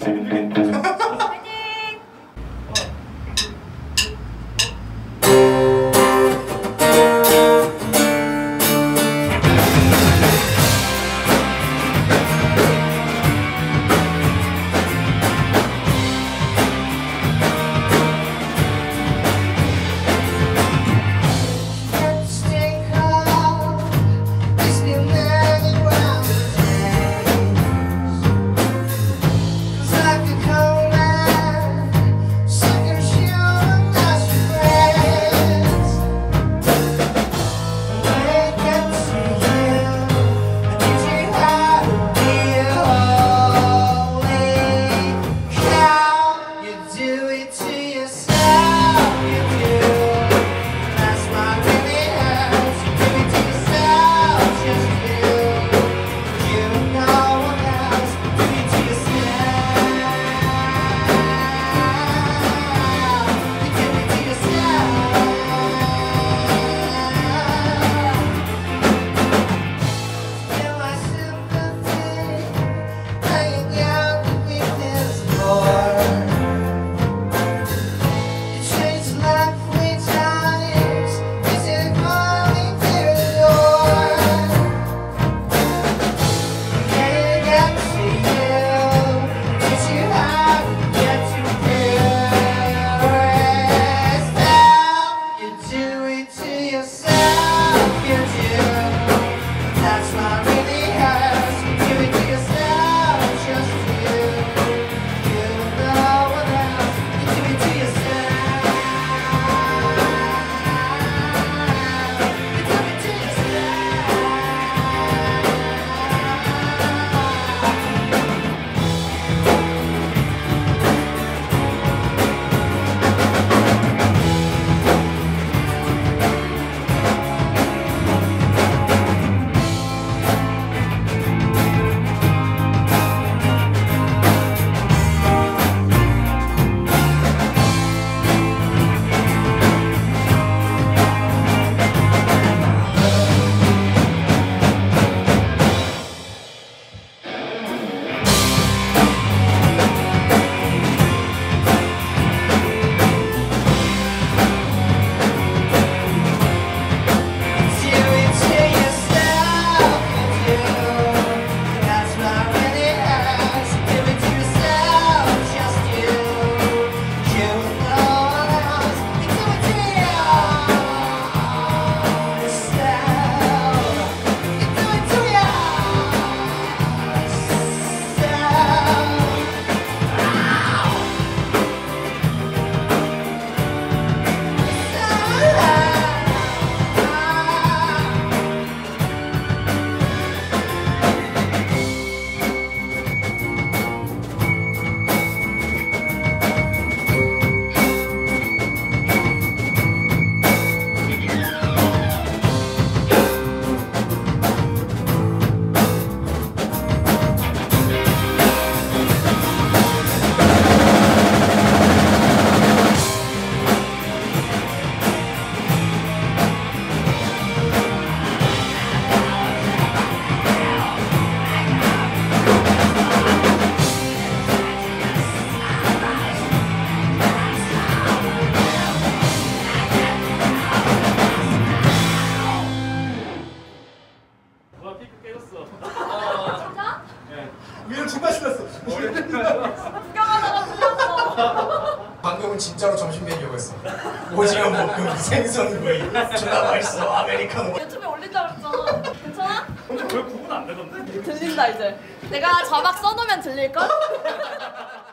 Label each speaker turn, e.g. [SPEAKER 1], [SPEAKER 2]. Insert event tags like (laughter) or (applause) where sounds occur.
[SPEAKER 1] Simplemente. (laughs)
[SPEAKER 2] 방금은 진짜로 점심 메뉴고 했어. 오징어 볶음, 생선 구이, 존나 맛있어, 아메리카노.
[SPEAKER 1] 유튜브에 올린다 그랬잖아. 괜찮아?
[SPEAKER 3] 근데 왜 구분 안 되던데?
[SPEAKER 1] 들린다 이제. 내가 자막 써놓으면 들릴걸? (laughs)